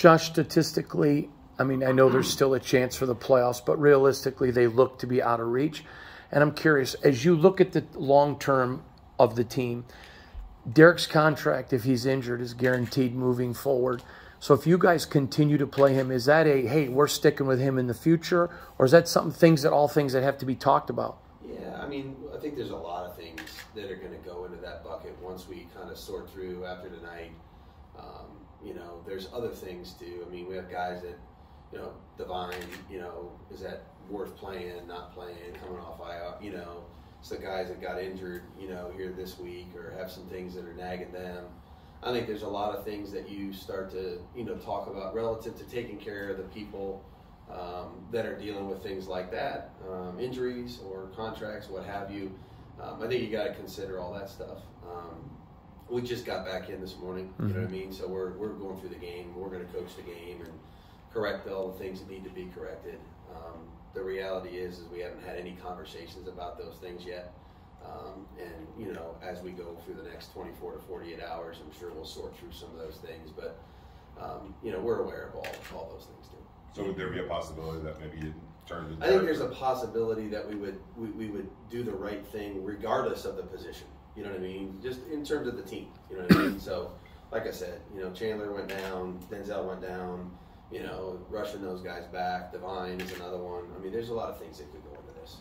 Josh, statistically, I mean, I know there's still a chance for the playoffs, but realistically, they look to be out of reach. And I'm curious, as you look at the long term of the team, Derek's contract, if he's injured, is guaranteed moving forward. So if you guys continue to play him, is that a hey, we're sticking with him in the future, or is that something things that all things that have to be talked about? Yeah, I mean, I think there's a lot of things that are going to go into that bucket once we kind of sort through after tonight. Um, you know, there's other things too. I mean, we have guys that, you know, Divine, you know, is that worth playing, not playing, coming off IR, you know, it's the guys that got injured, you know, here this week or have some things that are nagging them. I think there's a lot of things that you start to, you know, talk about relative to taking care of the people um, that are dealing with things like that, um, injuries or contracts, what have you. Um, I think you got to consider all that stuff. We just got back in this morning, you know what I mean? So we're, we're going through the game. We're going to coach the game and correct all the things that need to be corrected. Um, the reality is, is we haven't had any conversations about those things yet. Um, and you know, as we go through the next 24 to 48 hours, I'm sure we'll sort through some of those things. But um, you know, we're aware of all all those things too. So would there be a possibility that maybe you turn to? I think there's a possibility that we would we, we would do the right thing regardless of the position. You know what I mean? Just in terms of the team. You know what I mean? So, like I said, you know, Chandler went down, Denzel went down. You know, rushing those guys back. Divine is another one. I mean, there's a lot of things that could go